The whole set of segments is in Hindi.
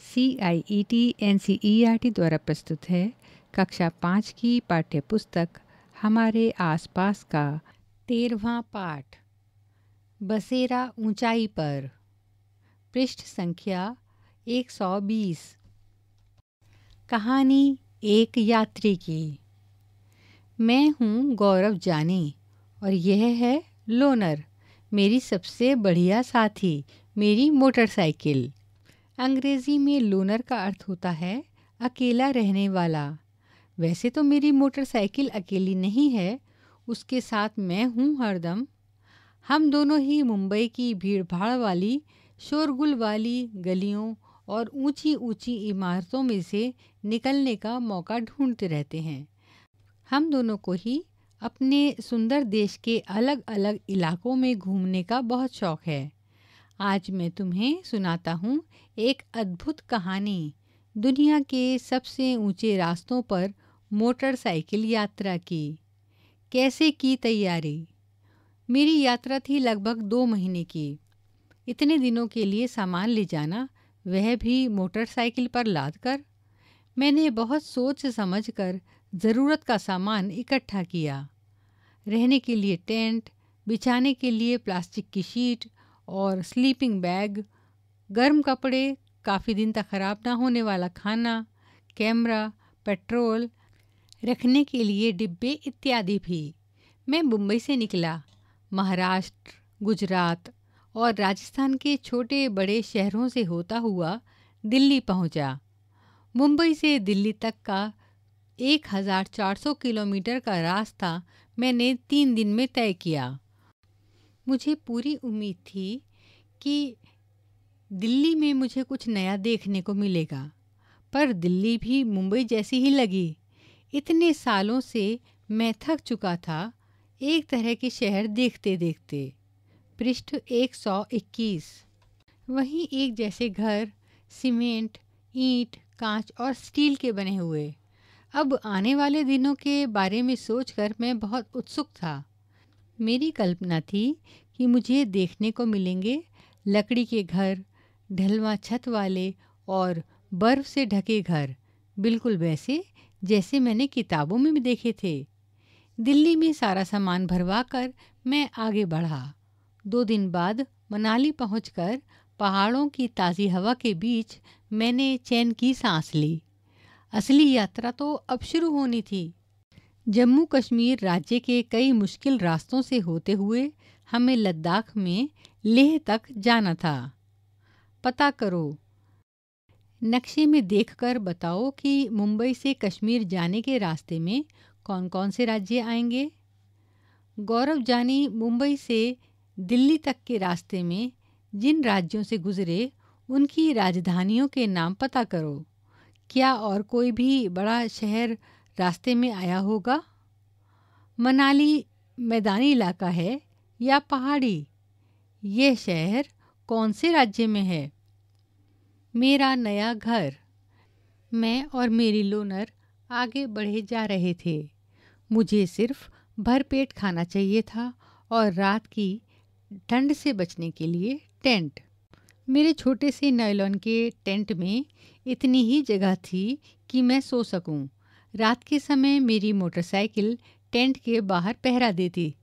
C I E T N C E R T द्वारा प्रस्तुत है। कक्षा पाँच की पाठ्य पुस्तक हमारे आसपास का। तेरहवा पाठ। बसेरा ऊंचाई पर। पृष्ठ संख्या 120 कहानी एक यात्री की। मैं हूँ गौरव जानी और यह है लोनर, मेरी सबसे बढ़िया साथी, मेरी मोटरसाइकिल। अंग्रेज़ी में लोनर का अर्थ होता है, अकेला रहने वाला। वैसे तो मेरी मोटरसाइकिल अकेली नहीं है, उसके साथ मैं हूँ हरदम। हम दोनों ही मुंबई की भीड़ भाड़ वाली, शोरगुल वाली गलियों और ऊँची ऊँची इमारतों में से निकलने का मौका ढूंढते रहते हैं। हम दोनों को ही अपने सुंदर देश के अलग अलग इलाकों में घूमने का बहुत शौक है। आज मैं तुम्हें सुनाता हूँ एक अद्भुत कहानी। दुनिया के सबसे ऊँचे रास्तों पर मोटरसाइकिल यात्रा की। कैसे की तैयारी? मेरी यात्रा थी लगभग दो महीने की। इतने दिनों के लिए सामान ले जाना, वह भी मोटरसाइकिल पर लाद कर मैंने बहुत सोच समझ कर ज़रूरत का सामान इकट्ठा किया। रहने के लिए टेंट, बिछाने के लिए प्लास्टिक की शीट और स्लीपिंग बैग गर्म कपड़े, काफ़ी दिन तक ख़राब ना होने वाला खाना, कैमरा, पेट्रोल रखने के लिए डिब्बे इत्यादि भी मैं मुंबई से निकला, महाराष्ट्र, गुजरात और राजस्थान के छोटे बड़े शहरों से होता हुआ दिल्ली पहुँचा। मुंबई से दिल्ली तक का 1400 किलोमीटर का रास्ता मैंने तीन दिन में तय किया मुझे पूरी उम्मीद थी कि दिल्ली में मुझे कुछ नया देखने को मिलेगा, पर दिल्ली भी मुंबई जैसी ही लगी। इतने सालों से मैं थक चुका था एक तरह के शहर देखते देखते पृष्ठ 121 वहीं एक जैसे घर, सीमेंट, ईंट, कांच और स्टील के बने हुए। अब आने वाले दिनों के बारे में सोचकर मैं बहुत उत्सुक था। मेरी कल्पना थी कि मुझे देखने को मिलेंगे। लकड़ी के घर, ढलवा छत वाले और बर्फ़ से ढके घर। बिल्कुल वैसे, जैसे मैंने किताबों में भी देखे थे। दिल्ली में सारा सामान भरवा कर मैं आगे बढ़ा। दो दिन बाद मनाली पहुंचकर पहाड़ों की ताज़ी हवा के बीच मैंने चैन की सांस ली। असली यात्रा तो अब शुरू होनी थी। जम्मू कश्मीर राज्य के कई मुश्किल रास्तों से होते हुए हमें लद्दाख में लेह तक जाना था। पता करो, नक्शे में देखकर बताओ कि मुंबई से कश्मीर जाने के रास्ते में कौन कौन से राज्य आएँगे। गौरव जानी मुंबई से दिल्ली तक के रास्ते में जिन राज्यों से गुजरे, उनकी राजधानियों के नाम पता करो। क्या और कोई भी बड़ा शहर रास्ते में आया होगा? मनाली मैदानी इलाका है या पहाड़ी? यह शहर कौन से राज्य में है? मेरा नया घर। मैं और मेरी लोनर आगे बढ़े जा रहे थे। मुझे सिर्फ़ भरपेट खाना चाहिए था और रात की ठंड से बचने के लिए टेंट। मेरे छोटे से नायलॉन के टेंट में इतनी ही जगह थी कि मैं सो सकूँ। रात के समय मेरी मोटरसाइकिल टेंट के बाहर पहरा देती।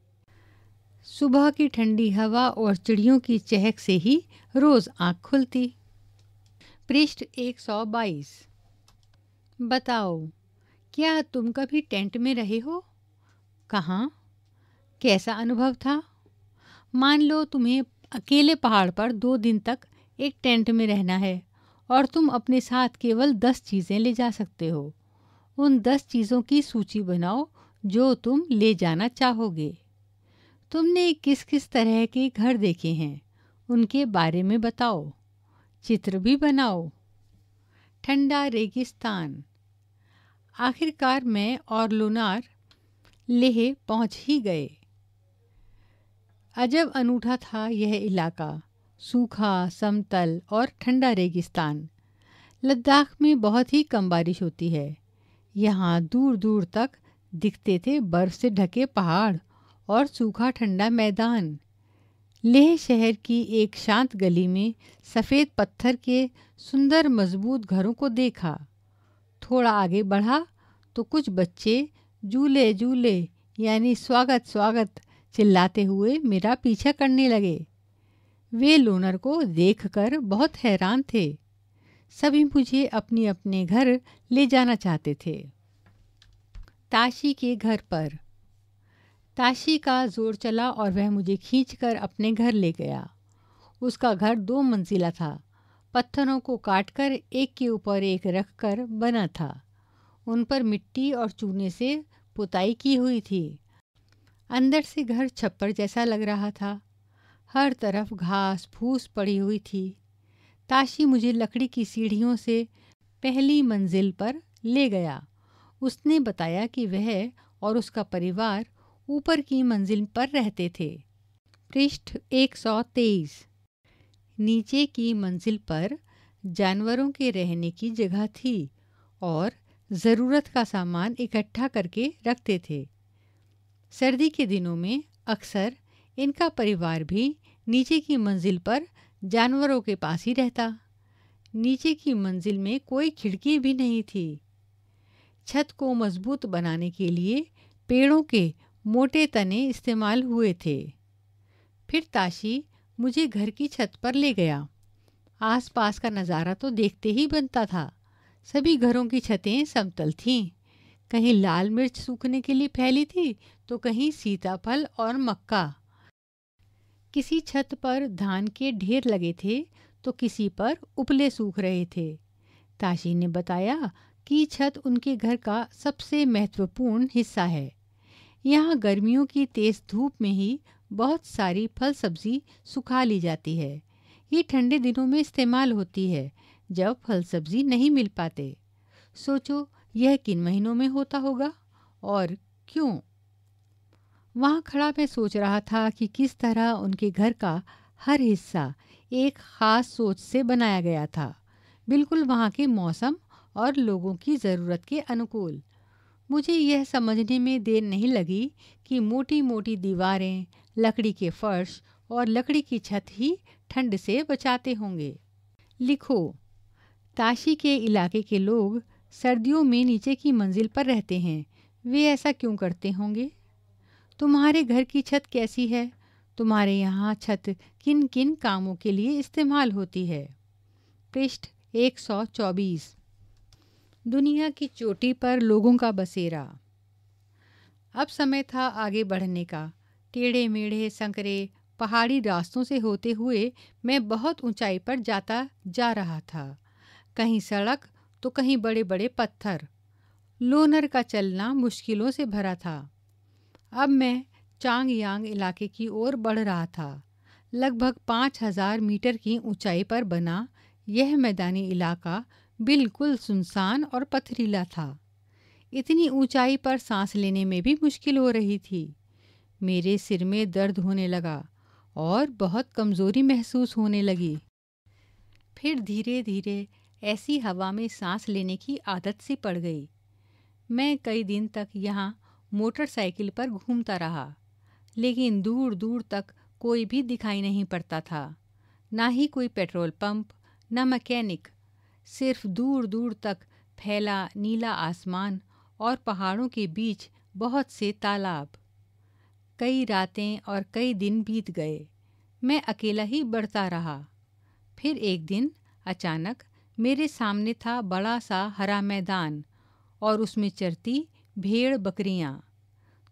सुबह की ठंडी हवा और चिड़ियों की चहक से ही रोज़ आँख खुलती। पृष्ठ 122 बताओ, क्या तुम कभी टेंट में रहे हो? कहाँ? कैसा अनुभव था? मान लो तुम्हें अकेले पहाड़ पर दो दिन तक एक टेंट में रहना है और तुम अपने साथ केवल दस चीज़ें ले जा सकते हो। उन दस चीज़ों की सूची बनाओ जो तुम ले जाना चाहोगे। तुमने किस किस तरह के घर देखे हैं? उनके बारे में बताओ। चित्र भी बनाओ। ठंडा रेगिस्तान। आखिरकार मैं और लुनार लेह पहुँच ही गए। अजब अनूठा था यह इलाका। सूखा, समतल और ठंडा रेगिस्तान। लद्दाख में बहुत ही कम बारिश होती है। यहाँ दूर दूर तक दिखते थे बर्फ़ से ढके पहाड़। और सूखा ठंडा मैदान। लेह शहर की एक शांत गली में सफ़ेद पत्थर के सुंदर मज़बूत घरों को देखा। थोड़ा आगे बढ़ा तो कुछ बच्चे झूले झूले यानी स्वागत स्वागत चिल्लाते हुए मेरा पीछा करने लगे। वे लोनर को देखकर बहुत हैरान थे। सभी मुझे अपने अपने घर ले जाना चाहते थे। ताशी के घर पर ताशी का ज़ोर चला और वह मुझे खींचकर अपने घर ले गया। उसका घर दो मंजिला था। पत्थरों को काटकर एक के ऊपर एक रखकर बना था। उन पर मिट्टी और चूने से पुताई की हुई थी। अंदर से घर छप्पर जैसा लग रहा था। हर तरफ़ घास फूस पड़ी हुई थी। ताशी मुझे लकड़ी की सीढ़ियों से पहली मंजिल पर ले गया। उसने बताया कि वह और उसका परिवार ऊपर की मंजिल पर रहते थे। पृष्ठ 123 नीचे की मंजिल पर जानवरों के रहने की जगह थी और ज़रूरत का सामान इकट्ठा करके रखते थे। सर्दी के दिनों में अक्सर इनका परिवार भी नीचे की मंजिल पर जानवरों के पास ही रहता। नीचे की मंजिल में कोई खिड़की भी नहीं थी। छत को मज़बूत बनाने के लिए पेड़ों के मोटे तने इस्तेमाल हुए थे। फिर ताशी मुझे घर की छत पर ले गया। आसपास का नज़ारा तो देखते ही बनता था। सभी घरों की छतें समतल थीं। कहीं लाल मिर्च सूखने के लिए फैली थी तो कहीं सीताफल और मक्का। किसी छत पर धान के ढेर लगे थे तो किसी पर उपले सूख रहे थे। ताशी ने बताया कि छत उनके घर का सबसे महत्वपूर्ण हिस्सा है। यहाँ गर्मियों की तेज़ धूप में ही बहुत सारी फल सब्ज़ी सुखा ली जाती है। ये ठंडे दिनों में इस्तेमाल होती है, जब फल सब्ज़ी नहीं मिल पाते। सोचो, यह किन महीनों में होता होगा और क्यों? वहाँ खड़ा मैं सोच रहा था कि किस तरह उनके घर का हर हिस्सा एक ख़ास सोच से बनाया गया था। बिल्कुल वहाँ के मौसम और लोगों की ज़रूरत के अनुकूल। मुझे यह समझने में देर नहीं लगी कि मोटी मोटी दीवारें, लकड़ी के फर्श और लकड़ी की छत ही ठंड से बचाते होंगे। लिखो, ताशी के इलाके के लोग सर्दियों में नीचे की मंजिल पर रहते हैं। वे ऐसा क्यों करते होंगे? तुम्हारे घर की छत कैसी है? तुम्हारे यहाँ छत किन किन कामों के लिए इस्तेमाल होती है? पृष्ठ 124 दुनिया की चोटी पर लोगों का बसेरा। अब समय था आगे बढ़ने का। टेढ़े मेढ़े संकरे, पहाड़ी रास्तों से होते हुए मैं बहुत ऊंचाई पर जाता जा रहा था। कहीं सड़क तो कहीं बड़े बड़े पत्थर। लोनर का चलना मुश्किलों से भरा था। अब मैं चांग यांग इलाके की ओर बढ़ रहा था। लगभग पाँच हज़ार मीटर की ऊंचाई पर बना यह मैदानी इलाका बिल्कुल सुनसान और पथरीला था। इतनी ऊंचाई पर सांस लेने में भी मुश्किल हो रही थी। मेरे सिर में दर्द होने लगा और बहुत कमज़ोरी महसूस होने लगी। फिर धीरे धीरे ऐसी हवा में सांस लेने की आदत सी पड़ गई। मैं कई दिन तक यहाँ मोटरसाइकिल पर घूमता रहा, लेकिन दूर दूर तक कोई भी दिखाई नहीं पड़ता था। ना ही कोई पेट्रोल पंप, ना मैकेनिक सिर्फ़ दूर दूर तक फैला नीला आसमान और पहाड़ों के बीच बहुत से तालाब। कई रातें और कई दिन बीत गए। मैं अकेला ही बढ़ता रहा। फिर एक दिन अचानक मेरे सामने था बड़ा सा हरा मैदान और उसमें चरती भेड़ बकरियाँ।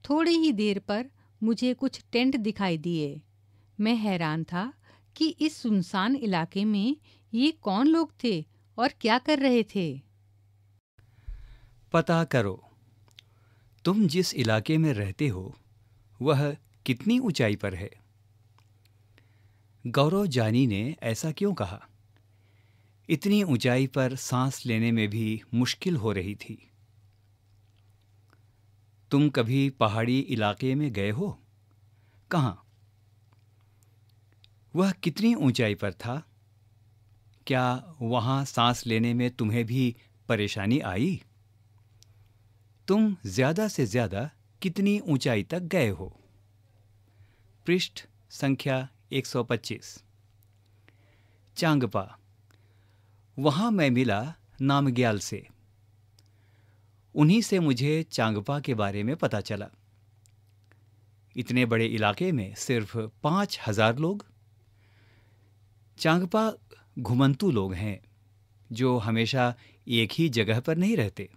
थोड़ी ही देर पर मुझे कुछ टेंट दिखाई दिए। मैं हैरान था कि इस सुनसान इलाके में ये कौन लोग थे और क्या कर रहे थे? पता करो, तुम जिस इलाके में रहते हो, वह कितनी ऊंचाई पर है? गौरव जानी ने ऐसा क्यों कहा? इतनी ऊंचाई पर सांस लेने में भी मुश्किल हो रही थी। तुम कभी पहाड़ी इलाके में गए हो? कहाँ? वह कितनी ऊंचाई पर था? क्या वहाँ सांस लेने में तुम्हें भी परेशानी आई? तुम ज़्यादा से ज़्यादा कितनी ऊंचाई तक गए हो? पृष्ठ संख्या 125 चांगपा, वहाँ मैं मिला नामग्याल से। उन्हीं से मुझे चांगपा के बारे में पता चला। इतने बड़े इलाके में सिर्फ़ पाँच हज़ार लोग। चांगपा घुमंतु लोग हैं, जो हमेशा एक ही जगह पर नहीं रहते।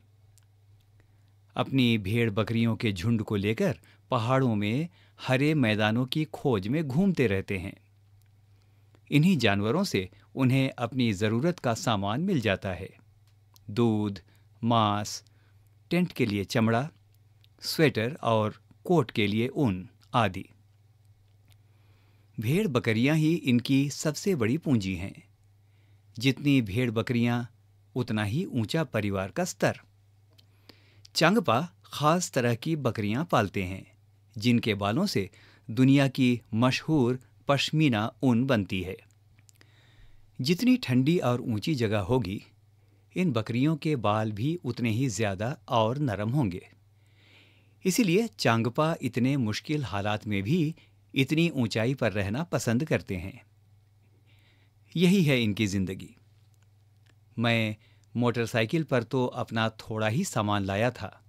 अपनी भेड़ बकरियों के झुंड को लेकर पहाड़ों में, हरे मैदानों की खोज में घूमते रहते हैं। इन्हीं जानवरों से उन्हें अपनी ज़रूरत का सामान मिल जाता है। दूध, मांस, टेंट के लिए चमड़ा, स्वेटर और कोट के लिए ऊन आदि। भेड़ बकरियाँ ही इनकी सबसे बड़ी पूंजी हैं। जितनी भेड़ बकरियाँ, उतना ही ऊँचा परिवार का स्तर। चंगपा खास तरह की बकरियाँ पालते हैं, जिनके बालों से दुनिया की मशहूर पश्मीना ऊन बनती है। जितनी ठंडी और ऊँची जगह होगी, इन बकरियों के बाल भी उतने ही ज़्यादा और नरम होंगे। इसीलिए चांगपा इतने मुश्किल हालात में भी इतनी ऊंचाई पर रहना पसंद करते हैं। यही है इनकी ज़िंदगी। मैं मोटरसाइकिल पर तो अपना थोड़ा ही सामान लाया था,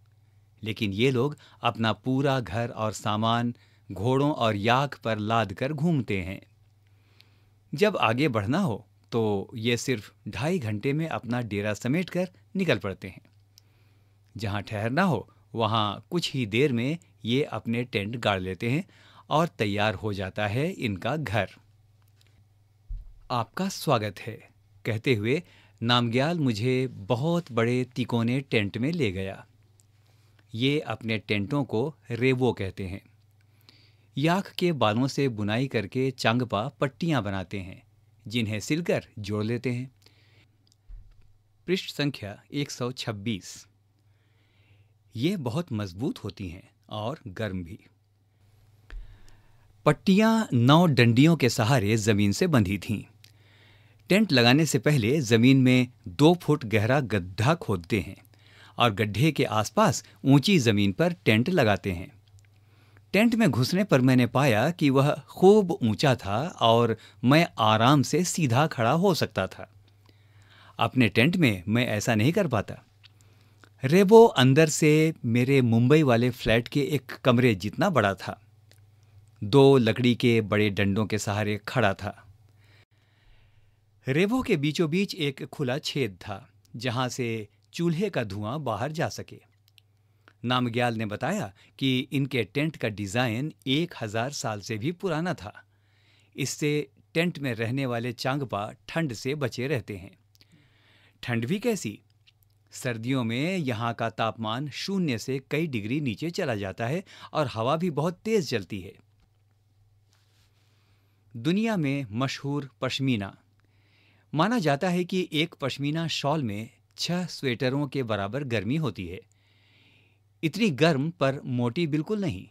लेकिन ये लोग अपना पूरा घर और सामान घोड़ों और याक पर लाद कर घूमते हैं। जब आगे बढ़ना हो तो ये सिर्फ़ ढाई घंटे में अपना डेरा समेट कर निकल पड़ते हैं। जहाँ ठहरना हो, वहाँ कुछ ही देर में ये अपने टेंट गाड़ लेते हैं और तैयार हो जाता है इनका घर। आपका स्वागत है। कहते हुए नामग्याल मुझे बहुत बड़े तिकोने टेंट में ले गया। ये अपने टेंटों को रेवो कहते हैं। याक के बालों से बुनाई करके चांगपा पट्टियाँ बनाते हैं, जिन्हें सिलकर जोड़ लेते हैं। पृष्ठ संख्या 126 ये बहुत मज़बूत होती हैं और गर्म भी। पट्टियाँ नौ डंडियों के सहारे ज़मीन से बंधी थीं। टेंट लगाने से पहले ज़मीन में दो फुट गहरा गड्ढा खोदते हैं और गड्ढे के आसपास ऊँची ज़मीन पर टेंट लगाते हैं। टेंट में घुसने पर मैंने पाया कि वह खूब ऊँचा था और मैं आराम से सीधा खड़ा हो सकता था। अपने टेंट में मैं ऐसा नहीं कर पाता। रेबो अंदर से मेरे मुंबई वाले फ्लैट के एक कमरे जितना बड़ा था। दो लकड़ी के बड़े डंडों के सहारे खड़ा था। रेबो के बीचों बीच एक खुला छेद था, जहाँ से चूल्हे का धुआँ बाहर जा सके। नामग्याल ने बताया कि इनके टेंट का डिज़ाइन एक हज़ार साल से भी पुराना था। इससे टेंट में रहने वाले चांगपा ठंड से बचे रहते हैं। ठंड भी कैसी? सर्दियों में यहाँ का तापमान शून्य से कई डिग्री नीचे चला जाता है और हवा भी बहुत तेज चलती है। दुनिया में मशहूर पश्मीना माना जाता है कि एक पश्मीना शॉल में छह स्वेटरों के बराबर गर्मी होती है। इतनी गर्म पर मोटी बिल्कुल नहीं।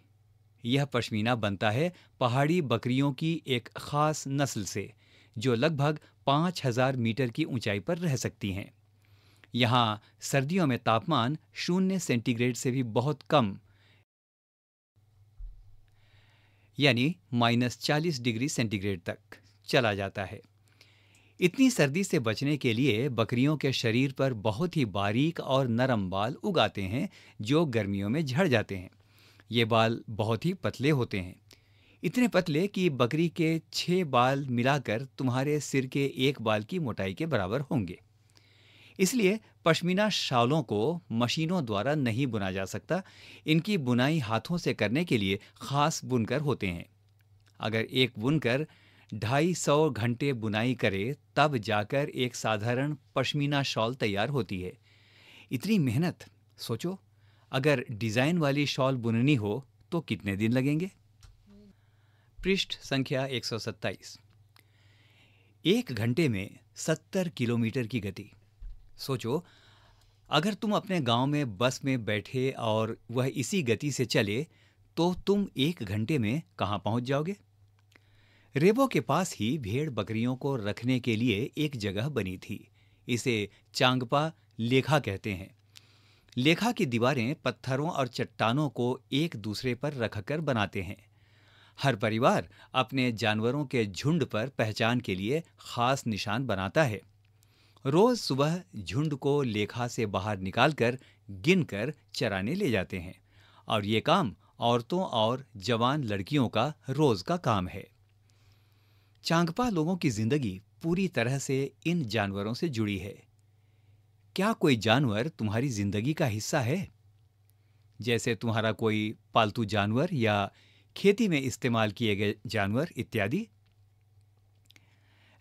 यह पश्मीना बनता है पहाड़ी बकरियों की एक खास नस्ल से, जो लगभग पाँच हज़ार मीटर की ऊंचाई पर रह सकती हैं। यहाँ सर्दियों में तापमान शून्य सेंटीग्रेड से भी बहुत कम। यानी माइनस चालीस डिग्री सेंटीग्रेड तक चला जाता है। इतनी सर्दी से बचने के लिए बकरियों के शरीर पर बहुत ही बारीक और नरम बाल उगाते हैं, जो गर्मियों में झड़ जाते हैं। ये बाल बहुत ही पतले होते हैं। इतने पतले कि बकरी के छः बाल मिलाकर तुम्हारे सिर के एक बाल की मोटाई के बराबर होंगे। इसलिए पश्मीना शालों को मशीनों द्वारा नहीं बुना जा सकता। इनकी बुनाई हाथों से करने के लिए खास बुनकर होते हैं। अगर एक बुनकर ढाई सौ घंटे बुनाई करे, तब जाकर एक साधारण पश्मीना शॉल तैयार होती है। इतनी मेहनत, सोचो, अगर डिज़ाइन वाली शॉल बुननी हो तो कितने दिन लगेंगे? पृष्ठ संख्या 127 एक घंटे में 70 किलोमीटर की गति। सोचो, अगर तुम अपने गाँव में बस में बैठे और वह इसी गति से चले तो तुम एक घंटे में कहाँ पहुँच जाओगे? रेबो के पास ही भेड़ बकरियों को रखने के लिए एक जगह बनी थी। इसे चांगपा लेखा कहते हैं। लेखा की दीवारें पत्थरों और चट्टानों को एक दूसरे पर रखकर बनाते हैं। हर परिवार अपने जानवरों के झुंड पर पहचान के लिए खास निशान बनाता है। रोज सुबह झुंड को लेखा से बाहर निकालकर गिनकर चराने ले जाते हैं। और ये काम औरतों और जवान लड़कियों का रोज का काम है। चांगपा लोगों की ज़िंदगी पूरी तरह से इन जानवरों से जुड़ी है। क्या कोई जानवर तुम्हारी ज़िंदगी का हिस्सा है? जैसे तुम्हारा कोई पालतू जानवर या खेती में इस्तेमाल किए गए जानवर इत्यादि?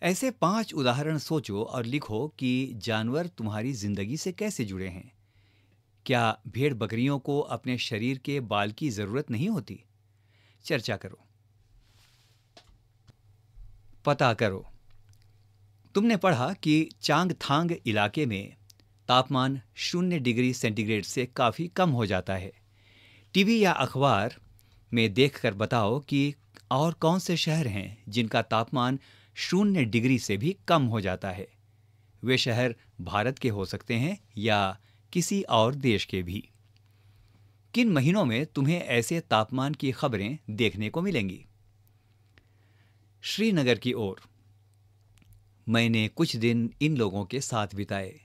ऐसे पाँच उदाहरण सोचो और लिखो कि जानवर तुम्हारी ज़िंदगी से कैसे जुड़े हैं। क्या भेड़ बकरियों को अपने शरीर के बाल की ज़रूरत नहीं होती? चर्चा करो। पता करो। तुमने पढ़ा कि चांगथांग इलाके में तापमान शून्य डिग्री सेंटीग्रेड से काफ़ी कम हो जाता है। टीवी या अखबार में देखकर बताओ कि और कौन से शहर हैं जिनका तापमान शून्य डिग्री से भी कम हो जाता है? वे शहर भारत के हो सकते हैं या किसी और देश के भी। किन महीनों में तुम्हें ऐसे तापमान की खबरें देखने को मिलेंगी? श्रीनगर की ओर। मैंने कुछ दिन इन लोगों के साथ बिताए।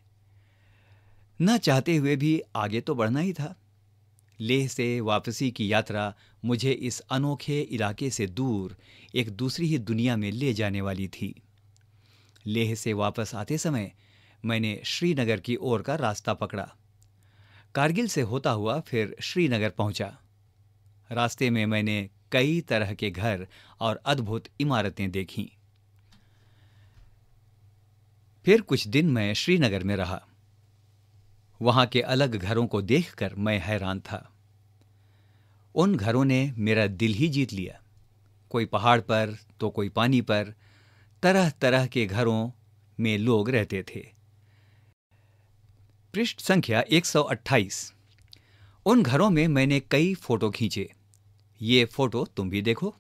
न चाहते हुए भी आगे तो बढ़ना ही था। लेह से वापसी की यात्रा मुझे इस अनोखे इलाके से दूर, एक दूसरी ही दुनिया में ले जाने वाली थी। लेह से वापस आते समय मैंने श्रीनगर की ओर का रास्ता पकड़ा। कारगिल से होता हुआ फिर श्रीनगर पहुँचा। रास्ते में मैंने कई तरह के घर और अद्भुत इमारतें देखीं। फिर कुछ दिन मैं श्रीनगर में रहा। वहाँ के अलग घरों को देखकर मैं हैरान था। उन घरों ने मेरा दिल ही जीत लिया। कोई पहाड़ पर तो कोई पानी पर तरह तरह के घरों में लोग रहते थे। पृष्ठ संख्या 128 उन घरों में मैंने कई फ़ोटो खींचे। ये फ़ोटो तुम भी देखो।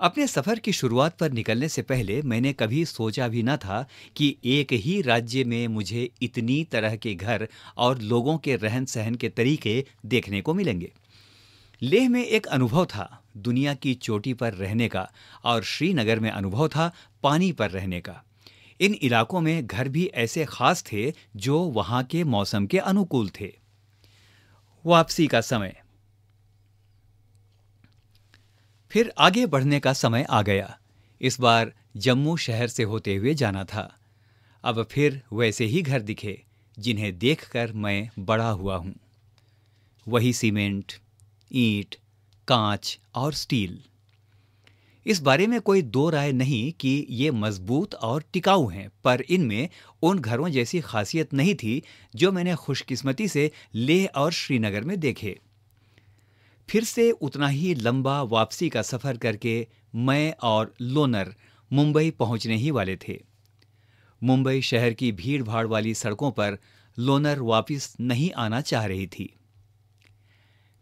अपने सफ़र की शुरुआत पर निकलने से पहले मैंने कभी सोचा भी न था कि एक ही राज्य में मुझे इतनी तरह के घर और लोगों के रहन सहन के तरीके देखने को मिलेंगे। लेह में एक अनुभव था दुनिया की चोटी पर रहने का और श्रीनगर में अनुभव था पानी पर रहने का। इन इलाकों में घर भी ऐसे खास थे जो वहाँ के मौसम के अनुकूल थे। वापसी का समय। फिर आगे बढ़ने का समय आ गया। इस बार जम्मू शहर से होते हुए जाना था। अब फिर वैसे ही घर दिखे, जिन्हें देखकर मैं बड़ा हुआ हूँ। वही सीमेंट, ईंट, कांच और स्टील। इस बारे में कोई दो राय नहीं कि ये मज़बूत और टिकाऊ हैं, पर इनमें उन घरों जैसी खासियत नहीं थी जो मैंने खुशकिस्मती से लेह और श्रीनगर में देखे। फिर से उतना ही लंबा वापसी का सफ़र करके मैं और लोनर मुंबई पहुँचने ही वाले थे। मुंबई शहर की भीड़ भाड़ वाली सड़कों पर लोनर वापस नहीं आना चाह रही थी।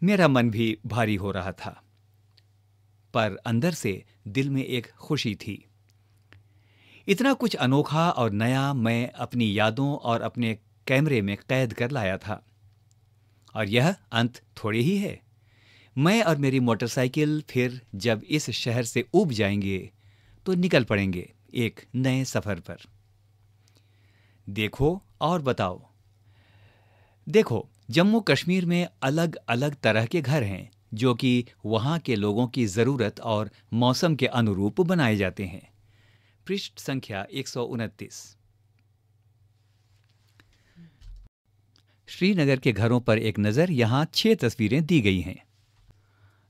मेरा मन भी भारी हो रहा था, पर अंदर से दिल में एक खुशी थी। इतना कुछ अनोखा और नया मैं अपनी यादों और अपने कैमरे में कैद कर लाया था, और यह अंत थोड़ी ही है। मैं और मेरी मोटरसाइकिल फिर जब इस शहर से उब जाएँगे तो निकल पड़ेंगे एक नए सफ़र पर। देखो और बताओ। देखो जम्मू कश्मीर में अलग अलग तरह के घर हैं, जो कि वहाँ के लोगों की ज़रूरत और मौसम के अनुरूप बनाए जाते हैं। पृष्ठ संख्या एक सौ उनतीस। श्रीनगर के घरों पर एक नज़र यहाँ छह तस्वीरें दी गई हैं।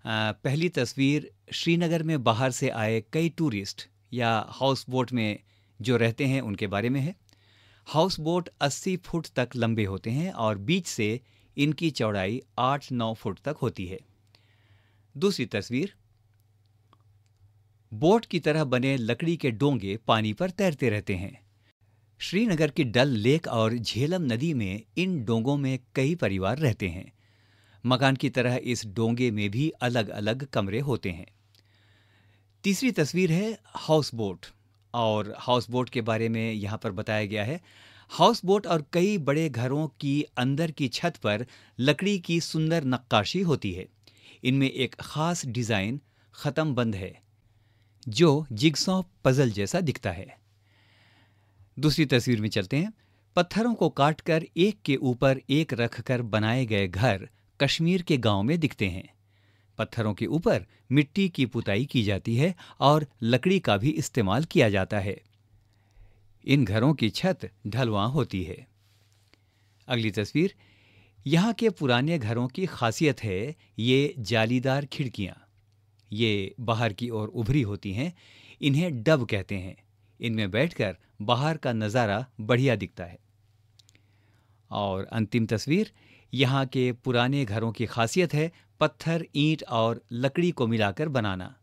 पहली तस्वीर श्रीनगर में बाहर से आए कई टूरिस्ट या हाउस बोट में जो रहते हैं, उनके बारे में है। हाउस बोट 80 फुट तक लंबे होते हैं और बीच से इनकी चौड़ाई 8-9 फुट तक होती है। दूसरी तस्वीर, बोट की तरह बने लकड़ी के डोंगे पानी पर तैरते रहते हैं। श्रीनगर की डल लेक और झेलम नदी में इन डोंगों में कई परिवार रहते हैं। मकान की तरह इस डोंगे में भी अलग अलग कमरे होते हैं। तीसरी तस्वीर है हाउस बोट और हाउस बोट के बारे में यहाँ पर बताया गया है। हाउस बोट और कई बड़े घरों की अंदर की छत पर लकड़ी की सुंदर नक्काशी होती है। इनमें एक खास डिज़ाइन ख़त्म बंद है, जो जिगसॉ पजल जैसा दिखता है। दूसरी तस्वीर में चलते हैं। पत्थरों को काटकर एक के ऊपर एक रखकर बनाए गए घर कश्मीर के गाँव में दिखते हैं। पत्थरों के ऊपर मिट्टी की पुताई की जाती है और लकड़ी का भी इस्तेमाल किया जाता है। इन घरों की छत ढलवा होती है। अगली तस्वीर। यहाँ के पुराने घरों की खासियत है ये जालीदार खिड़कियाँ। ये बाहर की ओर उभरी होती हैं, इन्हें डब कहते हैं। इनमें बैठकर बाहर का नज़ारा बढ़िया दिखता है। और अंतिम तस्वीर। यहाँ के पुराने घरों की खासियत है पत्थर, ईंट और लकड़ी को मिलाकर बनाना।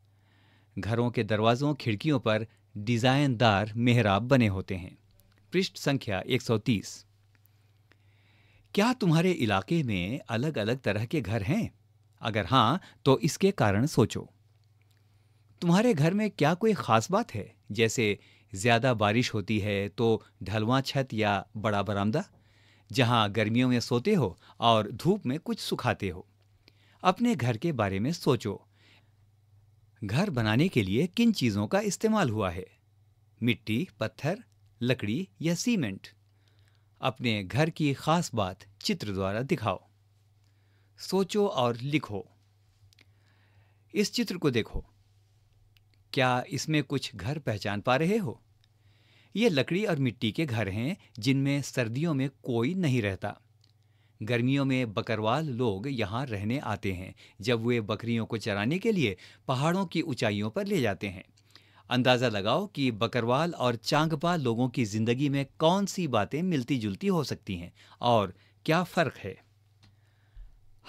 घरों के दरवाज़ों, खिड़कियों पर डिज़ाइनदार मेहराब बने होते हैं। पृष्ठ संख्या 130 क्या तुम्हारे इलाके में अलग अलग तरह के घर हैं? अगर हाँ तो इसके कारण सोचो। तुम्हारे घर में क्या कोई खास बात है? जैसे ज़्यादा बारिश होती है तो ढलवा छत या बड़ा बरामदा? जहाँ गर्मियों में सोते हो और धूप में कुछ सुखाते हो। अपने घर के बारे में सोचो। घर बनाने के लिए किन चीज़ों का इस्तेमाल हुआ है? मिट्टी, पत्थर, लकड़ी या सीमेंट? अपने घर की खास बात चित्र द्वारा दिखाओ। सोचो और लिखो। इस चित्र को देखो। क्या इसमें कुछ घर पहचान पा रहे हो? ये लकड़ी और मिट्टी के घर हैं, जिनमें सर्दियों में कोई नहीं रहता। गर्मियों में बकरवाल लोग यहाँ रहने आते हैं, जब वे बकरियों को चराने के लिए पहाड़ों की ऊंचाइयों पर ले जाते हैं। अंदाज़ा लगाओ कि बकरवाल और चांगपा लोगों की ज़िंदगी में कौन सी बातें मिलती जुलती हो सकती हैं, और क्या फ़र्क है?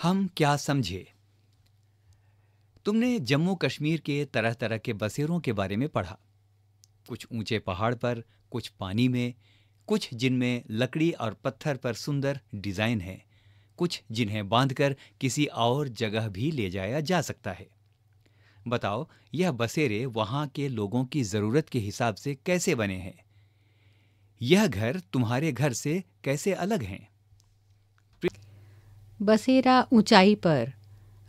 हम क्या समझे? तुमने जम्मू कश्मीर के तरह तरह के बसेरों के बारे में पढ़ा। कुछ ऊँचे पहाड़ पर, कुछ पानी में, कुछ जिनमें लकड़ी और पत्थर पर सुंदर डिज़ाइन है। कुछ जिन्हें बांधकर किसी और जगह भी ले जाया जा सकता है। बताओ, यह बसेरे वहाँ के लोगों की ज़रूरत के हिसाब से कैसे बने हैं? यह घर तुम्हारे घर से कैसे अलग हैं? बसेरा ऊंचाई पर।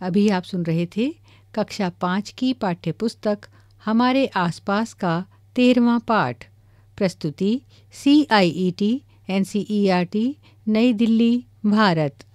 अभी आप सुन रहे थे कक्षा पाँच की पाठ्यपुस्तक हमारे आसपास का तेरहवा पाठ। प्रस्तुति C I E T N C E R T New Delhi, Bharat.